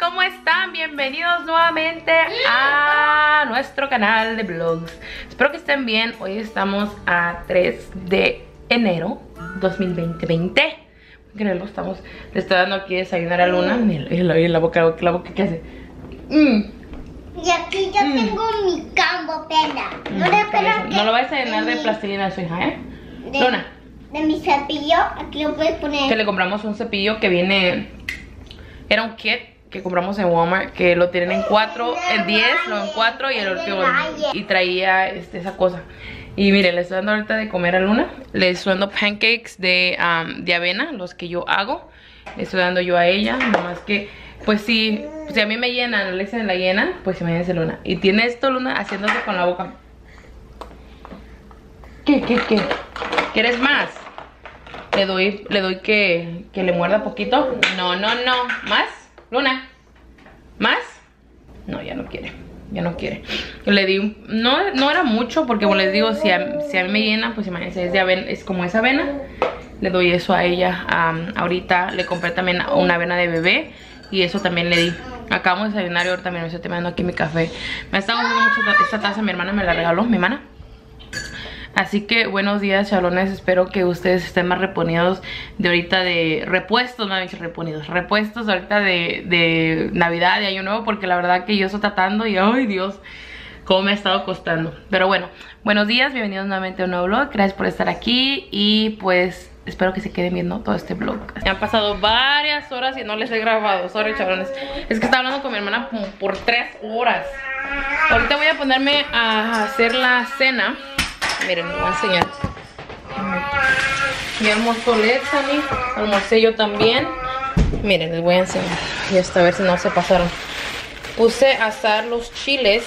¿cómo están? Bienvenidos nuevamente a nuestro canal de vlogs Espero que estén bien, hoy estamos a 3 de enero 2020 Creerlo, estamos, le estoy dando aquí desayunar a Luna Mira, la, la boca, la boca que hace mm. Y aquí yo mm. tengo mi campo, pena No, mm, no lo vais a llenar de plastilina a su hija, ¿eh? Luna de mi cepillo, aquí lo puedes poner. Que le compramos un cepillo que viene, era un kit que compramos en Walmart, que lo tienen en 4, en 10, no en 4 y el último y traía este, esa cosa. Y miren, le estoy dando ahorita de comer a Luna, le estoy dando pancakes de, de avena, los que yo hago, le estoy dando yo a ella, nomás que, pues si, si a mí me llenan, le dicen la llenan, pues imagínense Luna. Y tiene esto Luna haciéndose con la boca. ¿Qué, qué, qué? ¿Quieres más? Le doy, le doy que, que le muerda poquito. No, no, no. ¿Más? Luna. ¿Más? No, ya no quiere. Ya no quiere. Le di no, no era mucho porque como les digo, si a, si a mí me llena, pues imagínense, es, de es como esa avena. Le doy eso a ella. ahorita le compré también una avena de bebé y eso también le di. Acabamos de desayunar y ahora también me estoy tomando aquí mi café. Me está gustando mucho esta taza, mi hermana me la regaló, mi hermana. Así que buenos días chalones, espero que ustedes estén más reponidos de ahorita de repuestos, no dicho reponidos, repuestos ahorita de, de Navidad, y Año Nuevo, porque la verdad que yo estoy tratando y ay Dios, cómo me ha estado costando. Pero bueno, buenos días, bienvenidos nuevamente a un nuevo vlog, gracias por estar aquí y pues espero que se queden viendo todo este vlog. Me han pasado varias horas y no les he grabado, sorry chalones, es que estaba hablando con mi hermana por tres horas. Ahorita voy a ponerme a hacer la cena Miren, les voy a enseñar. Mi almuerzo Lexani, almorcé yo también. Miren, les voy a enseñar. Y hasta a ver si no se pasaron. Puse a asar los chiles.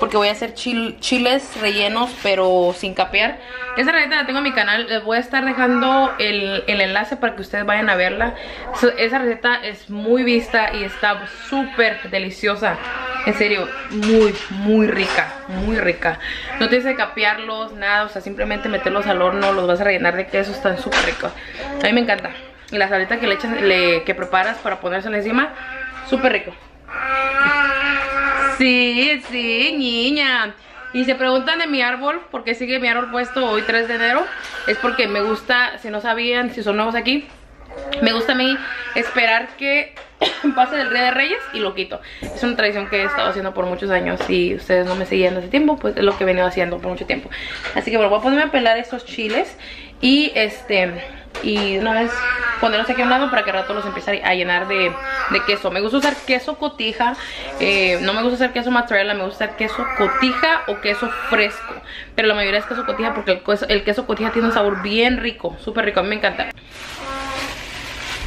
Porque voy a hacer chiles rellenos, pero sin capear. Esa receta la tengo en mi canal. Les voy a estar dejando el, el enlace para que ustedes vayan a verla. Esa receta es muy vista y está súper deliciosa. En serio, muy, muy rica, muy rica. No tienes que capearlos, nada, o sea, simplemente meterlos al horno, los vas a rellenar de queso, están súper ricos. A mí me encanta. Y la salita que le echas, que preparas para ponérsela encima, súper rico. Sí, sí, niña. Y se preguntan de mi árbol, porque sigue mi árbol puesto hoy 3 de enero. Es porque me gusta, si no sabían, si son nuevos aquí, me gusta a mí esperar que pase el Día de Reyes y lo quito. Es una tradición que he estado haciendo por muchos años. Si ustedes no me seguían hace tiempo, pues es lo que he venido haciendo por mucho tiempo. Así que bueno, voy a ponerme a pelar estos chiles y este y una vez ponerlos aquí a un lado para que al rato los empiece a llenar de, queso. Me gusta usar queso cotija, eh, no me gusta usar queso mozzarella, me gusta usar queso cotija o queso fresco. Pero la mayoría es queso cotija porque el queso, el queso cotija tiene un sabor bien rico, súper rico, a mí me encanta.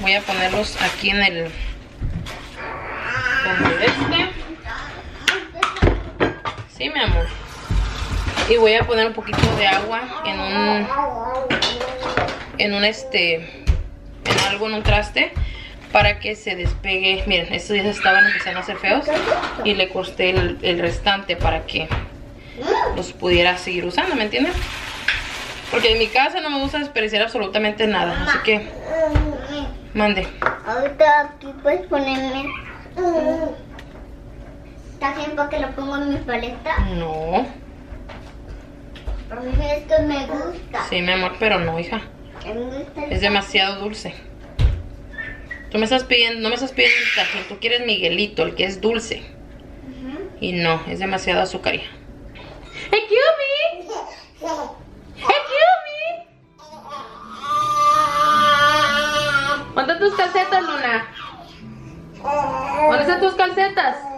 Voy a ponerlos aquí en el este. Sí, mi amor. Y voy a poner un poquito de agua en un en un este en algo en un traste para que se despegue. Miren, estos días estaban empezando a ser feos y le corté el, el restante para que los pudiera seguir usando, ¿me entienden? Porque en mi casa no me gusta desperdiciar absolutamente nada, así que mande. Ahorita aquí puedes ponerme ¿Está bien porque lo pongo en mi paleta? No. A mí esto me gusta. Sí, mi amor, pero no, hija. Es demasiado dulce. Tú me estás pidiendo, no me estás pidiendo el tajín, tú quieres Miguelito, el que es dulce. Y no, es demasiado azúcar. ¡Hey, Cubie! ¡Hey, Cubie! Ponte tus calcetas, Luna. ¿Dónde están tus calcetas?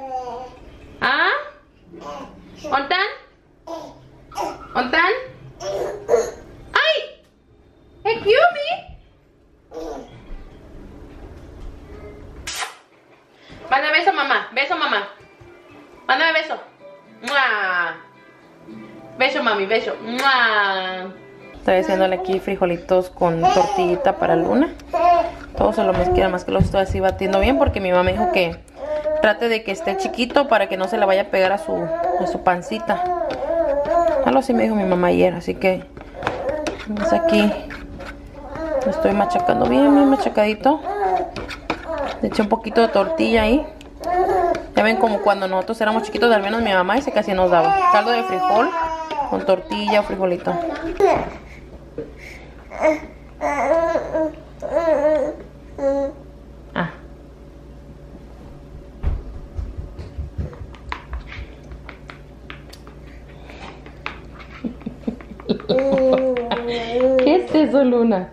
Mami. Beso. Estoy haciéndole aquí frijolitos con tortillita para Luna. Todo se lo mezcla, más que lo estoy así batiendo bien porque mi mamá dijo que trate de que esté chiquito para que no se le vaya a pegar a su, a su pancita. Algo así me dijo mi mamá ayer, así que pues aquí lo estoy machacando bien, bien machacadito. Le eché un poquito de tortilla ahí. Ya ven como cuando nosotros éramos chiquitos, al menos mi mamá ese casi nos daba. Caldo de frijol con tortilla o frijolito. Ah. ¿Qué es eso, Luna?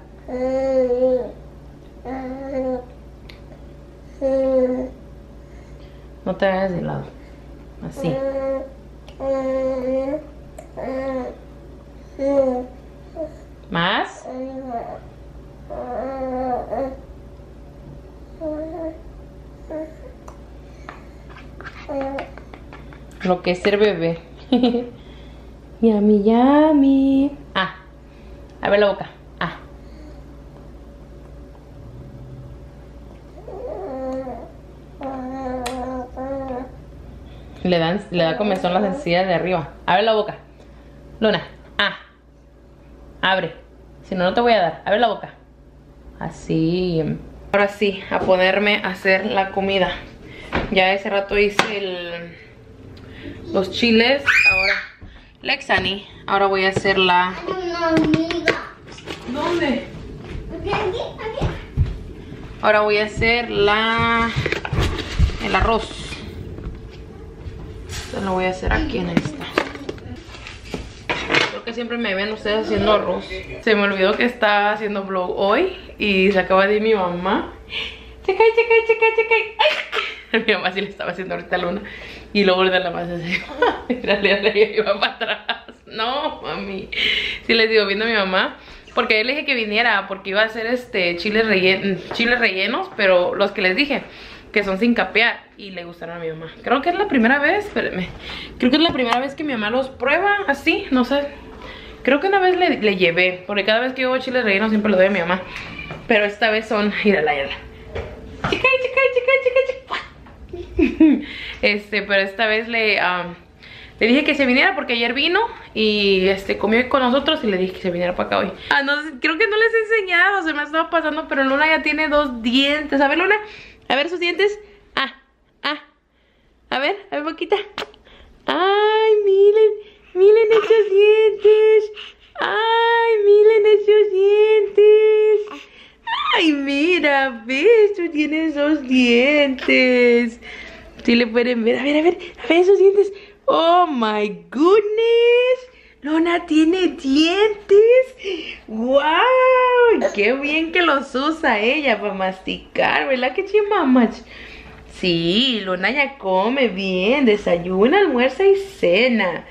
No te vayas de lado. Así. ¿Más? Lo que es ser bebé. yami, yami. Ah. A ver la boca. Ah. Le, dan, le da comezón las encías de arriba. Abre la boca. Luna. Ah. Abre. Si no, no te voy a dar. Abre la boca. Así. Ahora sí, a ponerme a hacer la comida. Ya ese rato hice el, los chiles. Ahora, Lexani. Ahora voy a hacer la... ¿Dónde? Aquí, aquí. Ahora voy a hacer la... El arroz. Esto lo voy a hacer aquí en esta. Que siempre me ven ustedes haciendo arroz. Se me olvidó que estaba haciendo vlog hoy. Y se acaba de ir mi mamá. Cae, se cae. ¡Ay! Mi mamá sí le estaba haciendo ahorita luna. Y luego de la más así. Mira, le iba para atrás. No, mami. Sí les digo, viendo a mi mamá. Porque él le dije que viniera, porque iba a hacer este chiles, chiles rellenos, pero los que les dije, que son sin capear, y le gustaron a mi mamá. Creo que es la primera vez, espérenme, creo que es la primera vez que mi mamá los prueba así, no sé. Creo que una vez le, le llevé, porque cada vez que yo hago chiles rellenos siempre los doy a mi mamá. Pero esta vez son, mírala, mírala. Chica, chica, chica, chica, chica. Este, pero esta vez le... le dije que se viniera porque ayer vino y este comió con nosotros y le dije que se viniera para acá hoy. Ah, no, creo que no les he enseñado, se me ha estado pasando, pero Luna ya tiene dos dientes. A ver, Luna, a ver sus dientes. Ah, ah. A ver, a ver, boquita. Ay, miren, miren esos dientes. Ay, miren esos dientes. Ay, ves, tú tienes dos dientes. Sí le pueden ver, a ver, a ver, a ver esos dientes. Oh my goodness. Luna tiene dientes. ¡Wow! ¡Qué bien que los usa ella para masticar! ¿Verdad que chimamach? Sí, Luna ya come bien, desayuna, almuerza y cena.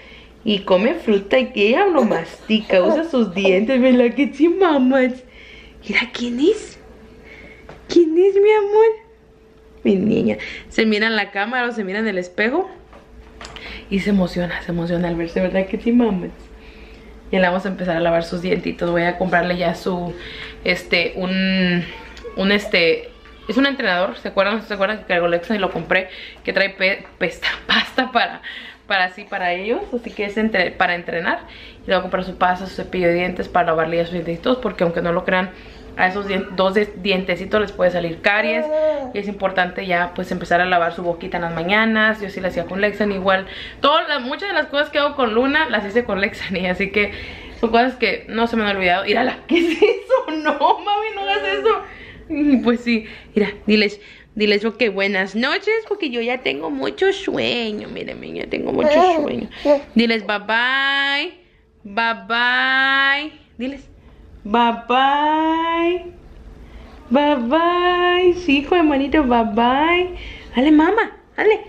Y come fruta y ella lo mastica, usa sus dientes, ¿verdad que chimamach? Mira, ¿quién es? ¿Quién es, mi amor? Mi niña. Se mira en la cámara o se mira en el espejo. Y se emociona, se emociona al verse, ¿verdad que sí, mames? Y le vamos a empezar a lavar sus dientitos. Voy a comprarle ya su, este, un, un este, es un entrenador. ¿Se acuerdan? ¿Se acuerdan que cargó Lexa y lo compré? Que trae pe- pesta, pasta para, para así, para ellos. Así que es para entrenar. Y le voy a comprar su pasta, su cepillo de dientes para lavarle ya sus dientitos. Porque aunque no lo crean, a esos dos dientecitos les puede salir caries. Y es importante ya pues empezar a lavar su boquita en las mañanas. Yo sí la hacía con Lexan igual. Todas muchas de las cosas que hago con Luna las hice con Lexan. Y así que son cosas que no se me han olvidado. Mírala, ¿qué es eso? No, mami, no hagas eso. Mm, Pues sí, mira, diles, diles que buenas noches porque yo ya tengo mucho sueño. Miren, ya tengo mucho sueño. Diles bye bye. Bye bye. Diles bye bye. Bye bye. Sí, hijo hermanito, bye bye. Dale, mamá, dale.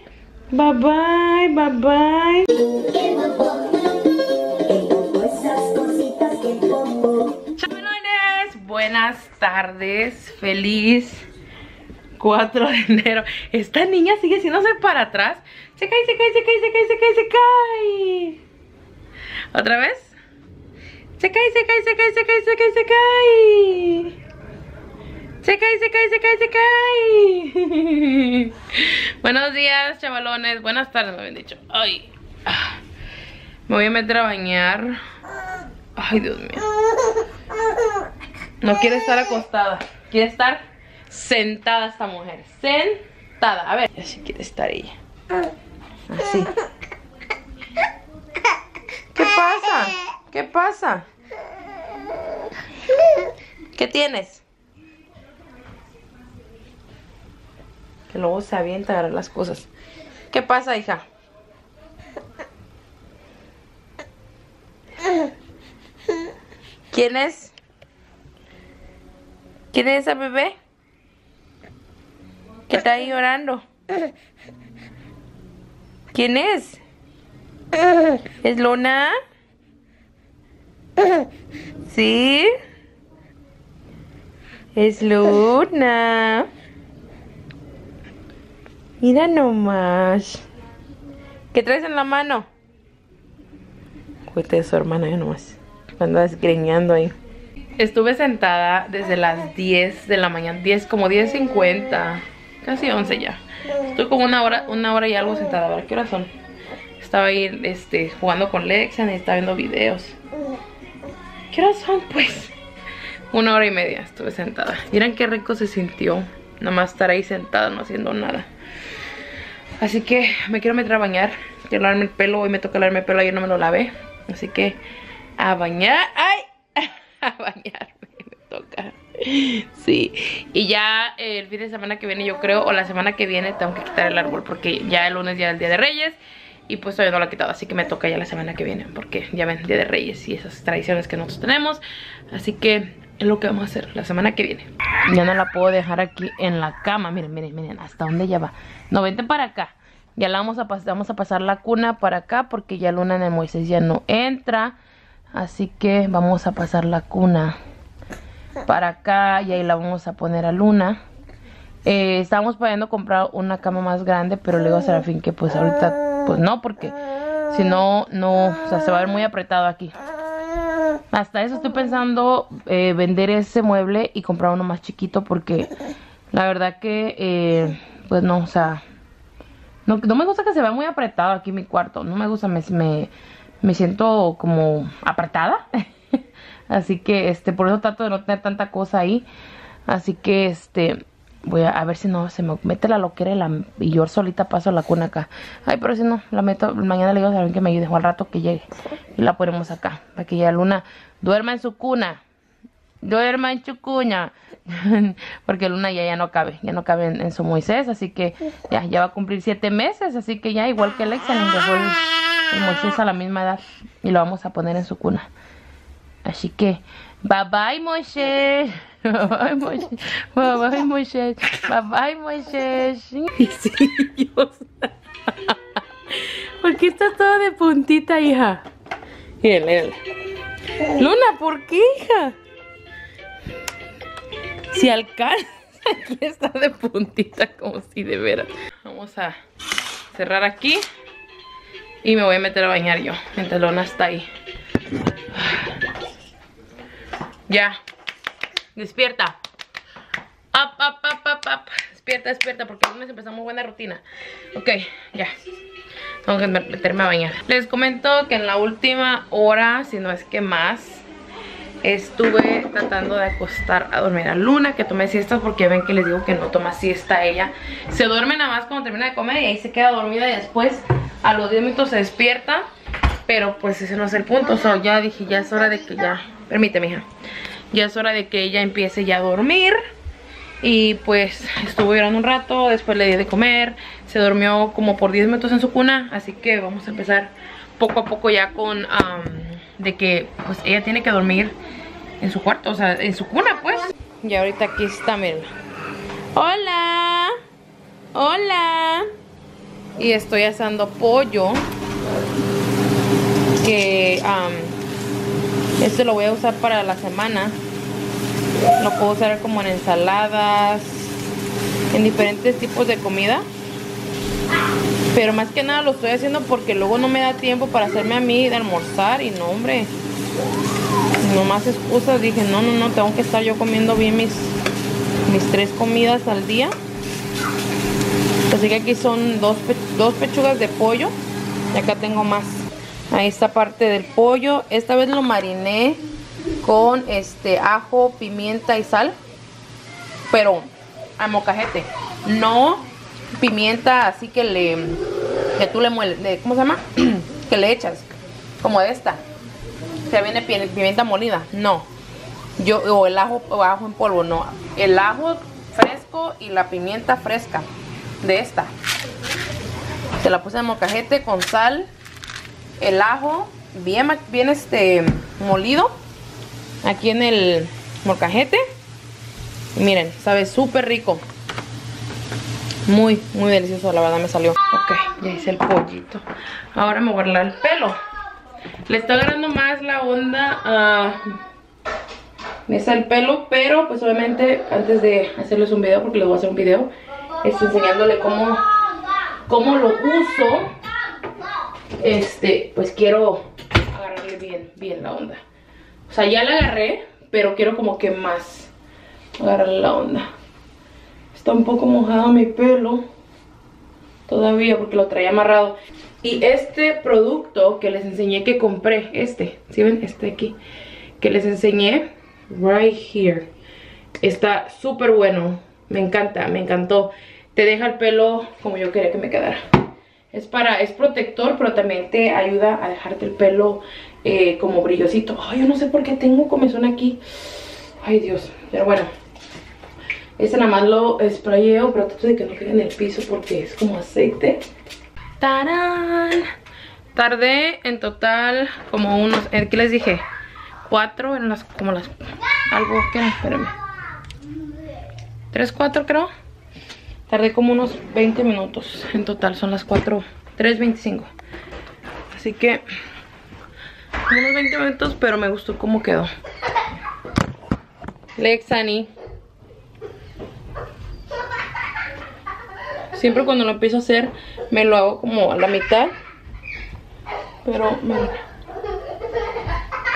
Bye bye, bye bye. Buenas tardes, feliz 4 de enero. Esta niña sigue haciéndose para atrás. Se cae, se cae, se cae, se cae, se cae, se cae. ¿Otra vez? Se cae, se cae, se cae, se cae, se cae, se cae. Se cae, se cae, se cae, se cae. Buenos días, chavalones. Buenas tardes, me habían dicho. Ay. Me voy a meter a bañar. Ay, Dios mío. No quiere estar acostada. Quiere estar sentada esta mujer. Sentada. A ver, si quiere estar ella. Así. ¿Qué pasa? ¿Qué pasa? ¿Qué tienes? Que luego se avienta a las cosas. ¿Qué pasa, hija? ¿Quién es? ¿Quién es esa bebé? ¿Qué está ahí llorando? ¿Quién es? ¿Es Luna? ¿Sí? Es Luna. Mira nomás. ¿Qué traes en la mano? Cuente de su hermana, yo nomás. Anda desgreñando ahí. Estuve sentada desde las 10 de la mañana, 10, como 10.50, casi 11 ya. Estoy como una hora, una hora y algo sentada. A ver, ¿qué horas son? Estaba ahí este, jugando con Lexian y estaba viendo videos. ¿Qué horas son, pues? Una hora y media estuve sentada. Miren qué rico se sintió. Nada más estar ahí sentada, no haciendo nada. Así que me quiero meter a bañar. Quiero lavarme el pelo. Hoy me toca lavarme el pelo. Ayer no me lo lavé. Así que a bañar. ¡Ay! A bañarme. Me toca. Sí. Y ya el fin de semana que viene, yo creo, o la semana que viene, tengo que quitar el árbol. Porque ya el lunes ya es el día de Reyes. Y pues todavía no lo he quitado, así que me toca ya la semana que viene Porque ya ven, Día de Reyes y esas tradiciones que nosotros tenemos Así que es lo que vamos a hacer la semana que viene. Ya no la puedo dejar aquí en la cama Miren, miren, miren, hasta dónde ya va. No, vente para acá Ya la vamos a, vamos a pasar la cuna para acá Porque ya Luna en el Moisés ya no entra Así que vamos a pasar la cuna para acá y ahí la vamos a poner a Luna eh, estábamos pudiendo comprar una cama más grande, pero le digo a Serafín que pues ahorita, pues no, porque si no, no, o sea, se va a ver muy apretado aquí. Hasta eso estoy pensando eh, vender ese mueble y comprar uno más chiquito porque la verdad que, eh, pues no, o sea, no, no, me gusta que se vea muy apretado aquí mi cuarto. No me gusta, me, me, me siento como apretada. Así que, este, por eso trato de no tener tanta cosa ahí. Así que, este, Voy a, ver si no se me mete la loquera y, la, y yo solita paso la cuna acá. Ay, pero si no, la meto. Mañana le digo a Saben que me ayude al rato que llegue. Y la ponemos acá. Para que ya Luna duerma en su cuna. Duerma en su cuna. Porque Luna ya, ya no cabe. Ya no cabe en, su Moisés. Así que ya, ya va a cumplir siete meses. Así que ya, igual que Alexa, le dejó el Moisés a la misma edad. Y lo vamos a poner en su cuna. Así que, bye bye, Moisés. Bye bye, Moisés. Bye bye, Moisés. Bye bye, Moisés. ¿Por qué estás toda de puntita, hija? Miren, Luna, ¿por qué, hija? Si alcanza, aquí está de puntita como si de veras. Vamos a cerrar aquí. Y me voy a meter a bañar yo, mientras Luna está ahí. Ya, Despierta. Up, up, up, up, up. Despierta, despierta, porque el lunes empezamos buena rutina. Ok, ya. Tengo que meterme a bañar. Les comento que en la última hora, si no es que más, estuve tratando de acostar a dormir a Luna, que tome siestas porque ven que les digo que no toma siesta ella. Se duerme nada más cuando termina de comer y ahí se queda dormida y después a los 10 minutos se despierta. Pero pues ese no es el punto, o sea, ya dije, ya es hora de que ya... Permíteme, hija. Ya es hora de que ella empiece ya a dormir. Y pues estuvo llorando un rato, después le di de comer. Se durmió como por 10 minutos en su cuna. Así que vamos a empezar poco a poco ya con... de que pues ella tiene que dormir en su cuarto, o sea, en su cuna pues. Y ahorita aquí está, miren. Hola. Hola. Y estoy asando pollo. Que... Este lo voy a usar para la semana. Lo puedo usar como en ensaladas, en diferentes tipos de comida. Pero más que nada lo estoy haciendo porque luego no me da tiempo para hacerme a mí de almorzar. Y no, hombre. No más excusas. Dije, no, no, no, tengo que estar yo comiendo bien mis, mis tres comidas al día. Así que aquí son dos, dos pechugas de pollo. Y acá tengo más. Ahí está parte del pollo. Esta vez lo mariné con este ajo, pimienta y sal. Pero a mocajete. No pimienta así que le. que tú le mueles. ¿Cómo se llama? que le echas. Como esta. Se viene pi- pimienta molida. No. Yo, o el ajo, o ajo en polvo, no. El ajo fresco y la pimienta fresca. De esta. Se la puse en mocajete con sal. El ajo. Bien, bien este molido. Aquí en el molcajete. Miren, sabe súper rico. Muy, muy delicioso, la verdad me salió. Ok, ya hice el pollito. Ahora me voy a arreglar el pelo. Le está agarrando más la onda a el pelo, pero pues obviamente antes de hacerles un video, porque les voy a hacer un video, estoy enseñándole cómo, cómo lo uso. Este, pues quiero agarrarle bien, bien la onda. O sea, ya la agarré, pero quiero como que más agarrarle la onda. Está un poco mojado mi pelo todavía porque lo traía amarrado. Y este producto que les enseñé que compré, este, ¿sí ven? Este aquí, que les enseñé, right here. Está súper bueno, me encanta, me encantó. Te deja el pelo como yo quería que me quedara. Es para, es protector, pero también te ayuda a dejarte el pelo eh, como brillosito. Ay, yo no sé por qué tengo comezón aquí. Ay, Dios. Pero bueno. Este nada más lo sprayeo, pero trato de que no quede en el piso porque es como aceite. ¡Tarán! Tardé en total como unos, eh, ¿qué les dije? Cuatro en las, como las, algo, ¿qué era? Espérenme. Tres, cuatro creo. Tardé como unos 20 minutos en total, son las 4, 3.25. Así que, unos 20 minutos, pero me gustó cómo quedó. Lexani. Siempre cuando lo empiezo a hacer, me lo hago como a la mitad. Pero, miren.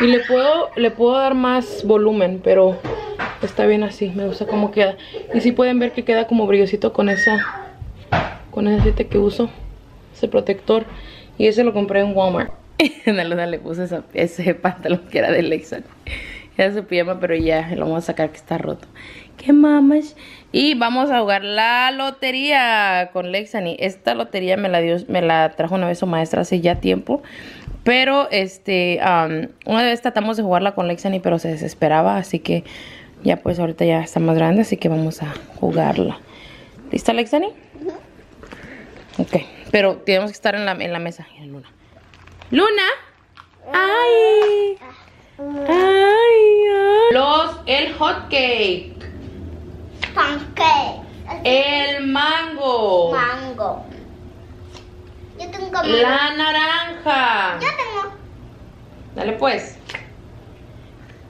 Y le puedo, le puedo dar más volumen, pero está bien así. Me gusta cómo queda. Y sí pueden ver que queda como brillosito con esa, con ese aceite que uso. Ese protector. Y ese lo compré en Walmart. En la luna le puse ese pantalón que era de Lexan. Era su pijama, pero ya lo vamos a sacar que está roto. ¿Qué mamas? Y vamos a jugar la lotería con Lexani. Esta lotería me la dio, me la trajo una vez su maestra hace ya tiempo. Pero este, una vez tratamos de jugarla con Lexani, pero se desesperaba. Así que ya pues ahorita ya está más grande, así que vamos a jugarla. ¿Lista Lexani? Ok, pero tenemos que estar en la, en la mesa. Luna. Luna. Ay. Ay, ay. Los, el hot cake. Pancake. El mango. Mango. Yo tengo mango. La naranja. Yo tengo. Dale pues.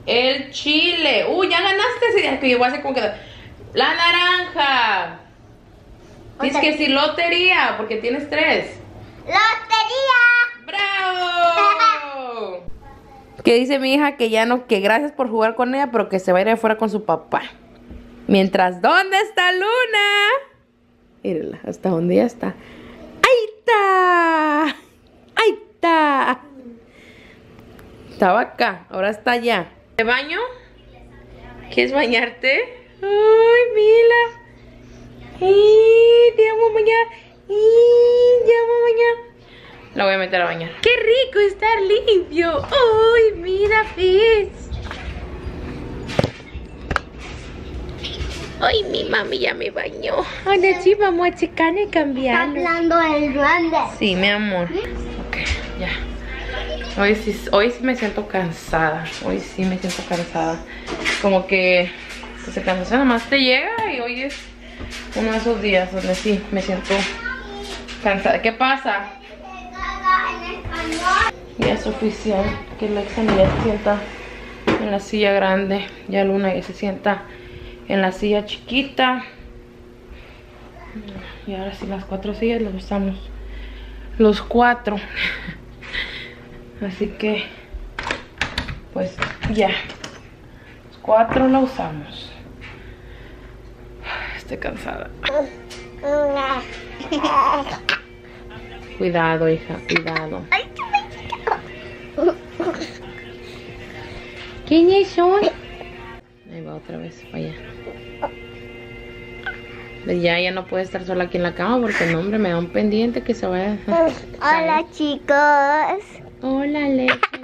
El chile. Uy, ya ganaste ese día que a hacer como que. La naranja. Ok. que decir lotería porque tienes tres. Lotería. ¡Bravo! Que dice mi hija que ya no, que gracias por jugar con ella, pero que se va a ir afuera con su papá. Mientras, ¿dónde está Luna? Mírala, hasta dónde ya está. ¡Ahí está! ¡Ahí está! Estaba acá, ahora está allá. ¿Te baño? ¿Quieres bañarte? ¡Ay, Mila! ¡Ay, te amo bañar! ¡Ay, te amo bañar! La voy a meter a bañar. ¡Qué rico estar limpio! ¡Ay, mira, Fizz! ¡Ay, mi mami ya me bañó! Ahora sí, vamos a checar y Está cambiarlo. hablando el grande. Sí, mi amor. Ok, ya. Hoy sí, hoy sí me siento cansada. Hoy sí me siento cansada. Como que pues, el nada más te llega y hoy es uno de esos días donde sí me siento cansada. ¿Qué pasa? Ya es oficial que Lexan ya se sienta en la silla grande. Ya Luna ya se sienta en la silla chiquita. Y ahora sí las cuatro sillas las usamos los cuatro. Así que pues ya. Los cuatro la usamos. Estoy cansada. Cuidado, hija, cuidado. ¿Quiénes son? Ahí va otra vez, para allá. Ya, ya no puede estar sola aquí en la cama porque no, hombre, me da un pendiente que se vaya. Hola chicos. Hola, leche.